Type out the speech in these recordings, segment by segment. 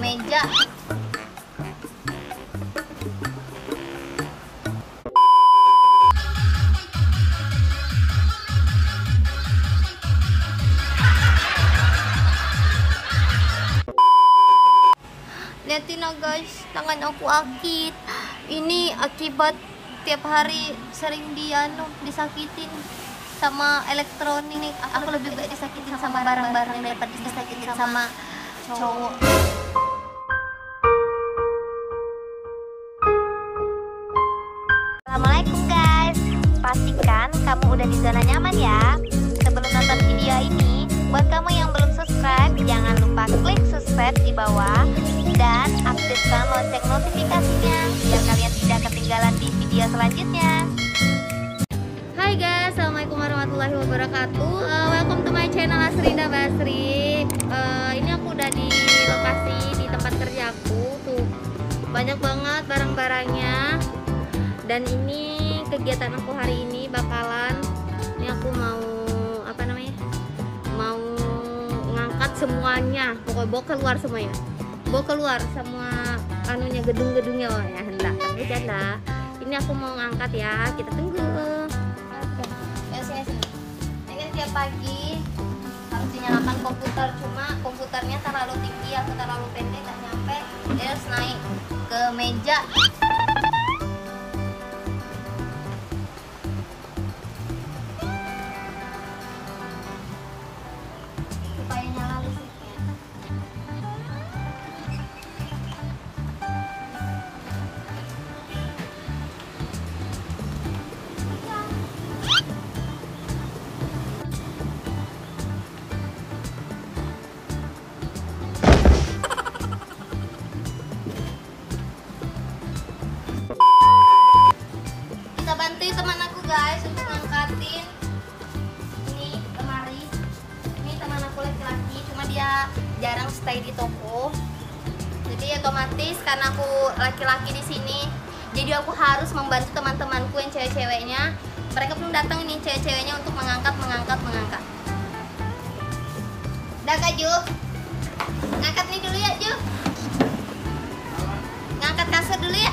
meja. Lihatin na guys, tangan aku akit. Ini akibat tiap hari sering dia no, disakitin sama elektronik. Aku lebih baik disakitin sama barang-barang daripada disakitin sama cowok. Kamu udah di zona nyaman ya Sebelum nonton video ini Buat kamu yang belum subscribe Jangan lupa klik subscribe di bawah Dan aktifkan lonceng notifikasinya Biar kalian tidak ketinggalan di video selanjutnya Hai guys, assalamualaikum warahmatullahi wabarakatuh. Uh, welcome to my channel Asrinda Basri. Uh, ini aku udah di lokasi di tempat kerjaku tuh banyak banget barang-barangnya. Dan ini kegiatan aku hari ini bakalan ini aku mau apa namanya? Mau ngangkat semuanya, pokoknya bawa keluar semuanya. Bawa keluar semua anunya gedung-gedungnya oh ya hendak. Tapi janda. Ini aku mau ngangkat ya, kita tunggu ya tiap pagi harus dinyalakan komputer cuma komputernya terlalu tinggi atau terlalu pendek nggak nyampe dia harus naik ke meja toko jadi otomatis karena aku laki-laki di sini jadi aku harus membantu teman-temanku yang cewek-ceweknya. Mereka belum datang nih cewek-ceweknya untuk mengangkat mengangkat mengangkat. Dah kak Ju? Ngangkat nih dulu ya Ju. Ngangkat kasur dulu ya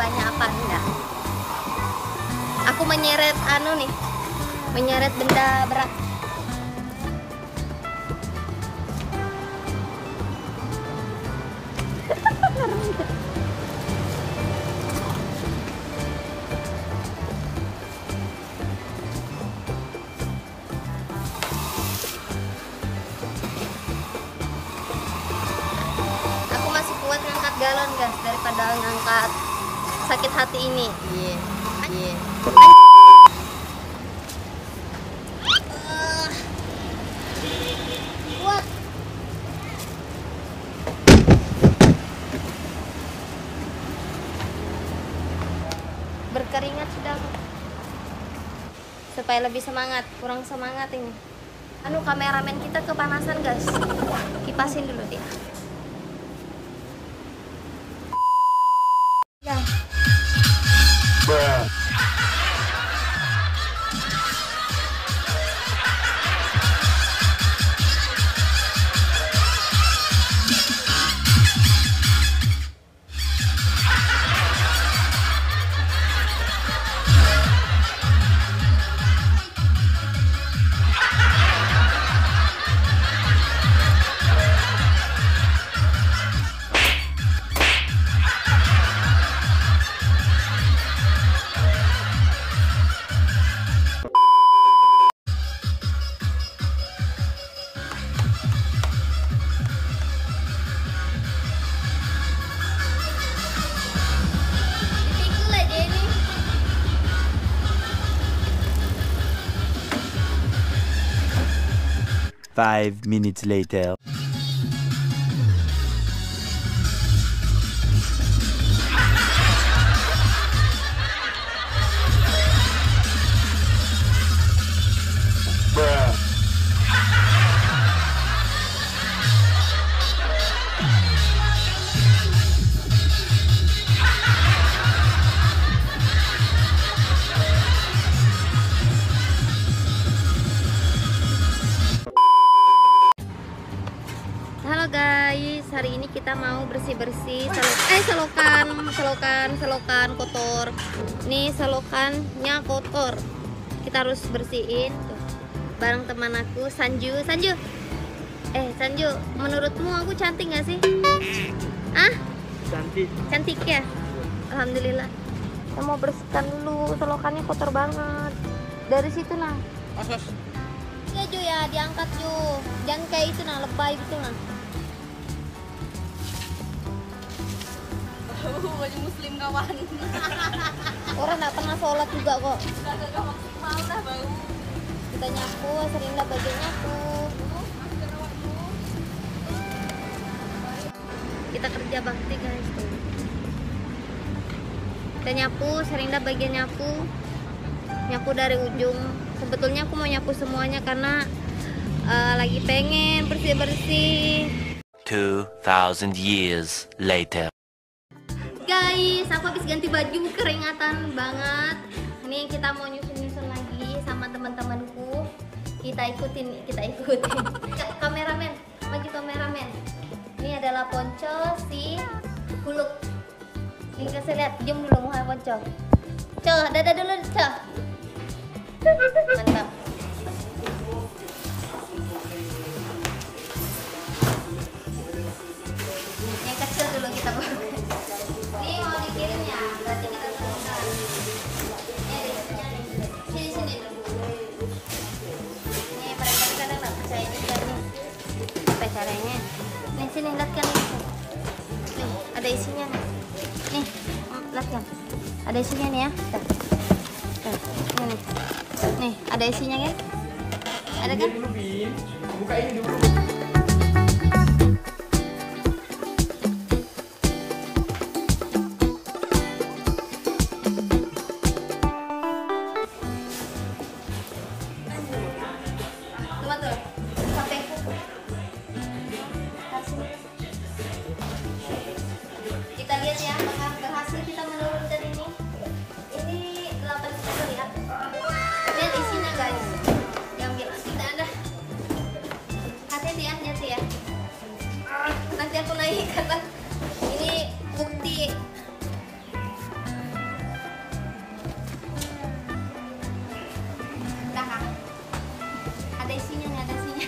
banyak apa enggak? Aku menyeret anu nih menyeret benda berat. Aku masih kuat ngangkat galon guys daripada ngangkat sakit hati ini. Iya iya. Berkeringat sudah. Supaya lebih semangat kurang semangat ini. Anu kameramen kita kepanasan guys. Kipasin dulu dia Five minutes later. Mau bersih-bersih selok eh selokan, selokan, selokan kotor. Nih selokannya kotor. Kita harus bersihin tuh. Bareng teman aku Sanju. Sanju. Eh, Sanju, menurutmu aku cantik gak sih? Ah? cantik Cantik ya? Alhamdulillah. Kita mau bersihkan dulu, selokannya kotor banget. Dari situ nah. asos Ya Ju ya, diangkat Ju. Jangan kayak itu nah, lebay gitu nah. Baju muslim kawan Orang nggak pernah sholat juga kok. gak maksimal dah bau Kita nyapu, sering dah bagian nyapu. Kita kerja bakti guys tuh. Kita nyapu, sering dah bagian nyapu. Nyapu dari ujung. Sebetulnya aku mau nyapu semuanya karena eh, lagi pengen bersih-bersih. 2000 years later. Guys, aku habis ganti baju keringatan banget. Ini kita mau nyusun-nyusun lagi sama teman-temanku. Kita ikutin, kita ikutin. Ka- Kameramen, maju kameramen. Ini adalah ponco si Huluk. Ini kasih lihat, jom dulu muka ponco. Co, dadah dulu, Co. Mantap. Caranya? Nih sini lihat kan nih. Ada isinya nih. Nih lihat kan. Ada isinya nih ya. Nih. Nih ada isinya kan? Ada kan? buka ini dulu Naik karena ini bukti. Ada isinya ada isinya.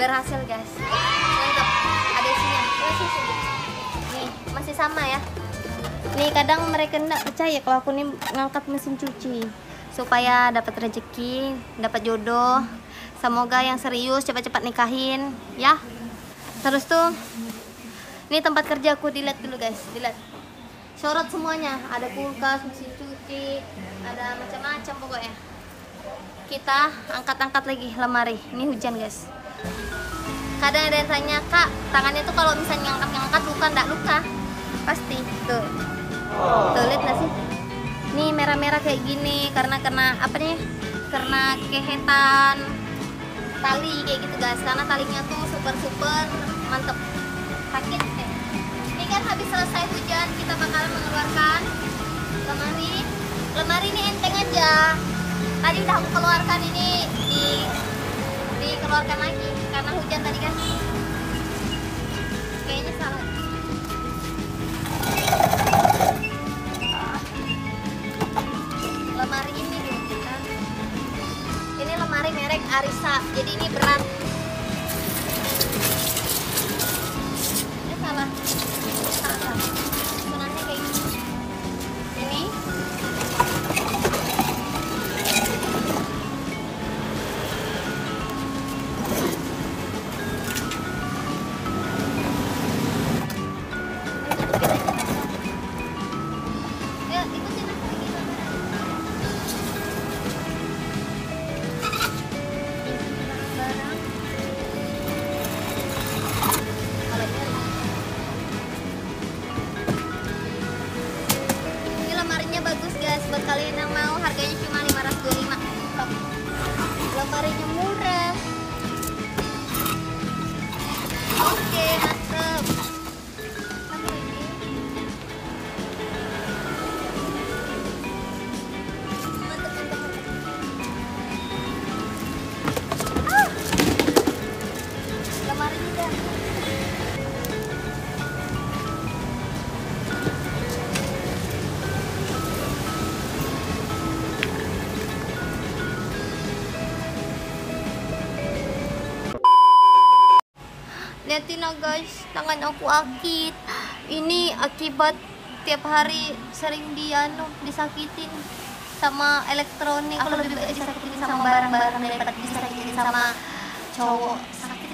Berhasil guys. Mantap. Ada isinya. Masih sama ya. Nih kadang mereka nggak percaya kalau aku nih ngangkat mesin cuci supaya dapat rezeki, dapat jodoh. Semoga yang serius cepat-cepat nikahin, ya. Terus tuh ini tempat kerjaku dilihat dulu guys, dilihat. Sorot semuanya, ada kulkas, mesin cuci, ada macam-macam pokoknya. Kita angkat-angkat lagi lemari. Ini hujan guys. Kadang ada yang tanya, "Kak, tangannya tuh kalau misalnya ngangkat-ngangkat luka enggak luka?" Pasti. Tuh. Tuh lihat nggak sih? Nih merah-merah kayak gini karena kena apa nih? Karena kehetan tali kayak gitu guys. Karena talinya tuh super-super mantep sakit eh. ini kan habis selesai hujan kita bakalan mengeluarkan lemari lemari ini enteng aja tadi udah aku keluarkan ini di dikeluarkan lagi karena hujan tadi kan kayaknya salah jadi ini berat hari ini tangan aku akit. Ini akibat tiap hari sering dianu disakitin sama elektronik. Aku lebih baik disakitin sama barang-barang daripada disakitin sama cowok. Sakit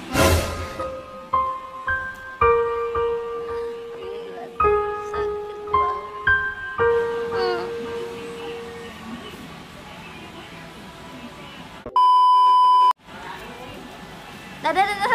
Ada, Dadah, dadah.